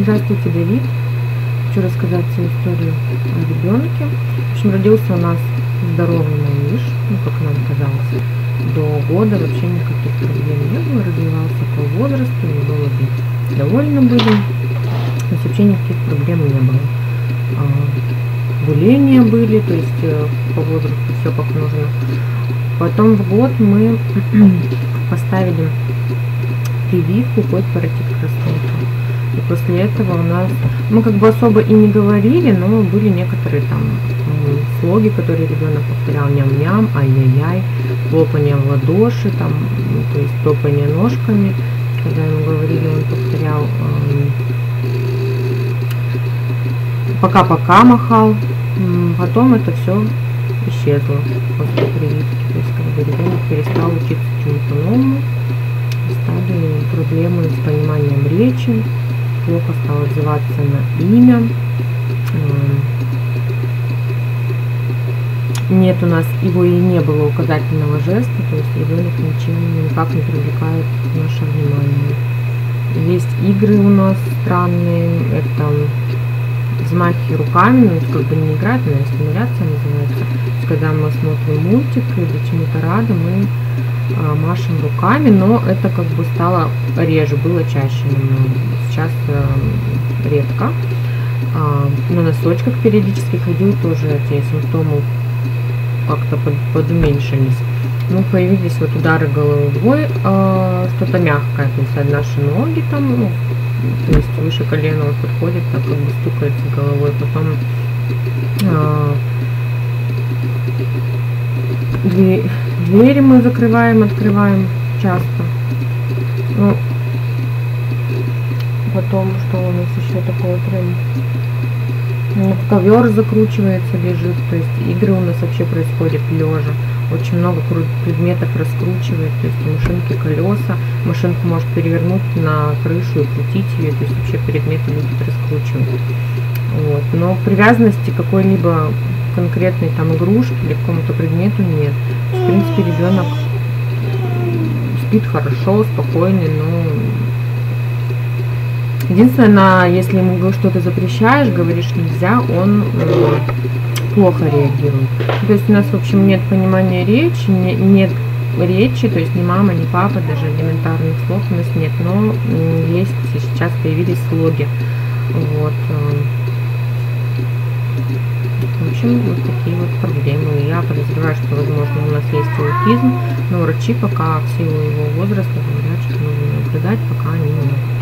Здравствуйте, Давид. Хочу рассказать свою историю о ребенке. В общем, родился у нас здоровый малыш, ну, как нам казалось. До года вообще никаких проблем не было, развивался по возрасту, неврологи довольны были. То есть вообще никаких проблем не было. А, гуления были, то есть э, по возрасту все как нужно. Потом в год мы поставили прививку под паротит краснухи. И после этого у нас, мы как бы особо и не говорили, но были некоторые там слоги, которые ребенок повторял ням-ням, ай-яй-яй, хлопание в ладоши, там, то есть топание ножками. Когда ему говорили, он повторял пока-пока махал. Потом это все исчезло после прививки. То есть как ребенок перестал учиться чему-то новому, стали проблемы с пониманием речи, плохо стал отзываться на имя. Нет у нас, его и не было указательного жеста, то есть ребенок ничем никак не привлекает наше внимание. Есть игры у нас странные, это взмахи руками, ну, это как бы не играть, но стимуляция называется. когда мы смотрим мультик или чему-то рады, мы а, машем руками, но это как бы стало реже, было чаще немного. Сейчас э, редко. А, на носочках периодически ходил, тоже эти симптомы как-то под, подуменьшились. Ну, появились вот удары головой, э, что-то мягкое, то есть наши ноги там, ну, то есть выше колена он подходит, так как бы стукается головой, потом э, двери мы закрываем, открываем часто. Ну, потом, что у нас еще такое прям... Ну, ковер закручивается, лежит, то есть игры у нас вообще происходят лежа. Очень много предметов раскручивает, то есть машинки колеса, машинку может перевернуть на крышу и крутить ее, то есть вообще предметы любят раскручивать. Вот. Но привязанности какой-либо конкретной там игрушки или к какому-то предмету нет. В принципе, ребенок спит хорошо, спокойный, но единственное, если ему что-то запрещаешь, говоришь нельзя, он э, плохо реагирует. То есть у нас, в общем, нет понимания речи, не, нет речи, то есть ни мама, ни папа, даже элементарных слов у нас нет, но есть сейчас появились слоги. Вот. Э, в общем, вот такие вот проблемы. Я подозреваю, что, возможно, у нас есть аутизм, но врачи пока в силу его возраста говорят, что нужно наблюдать, пока они не могут.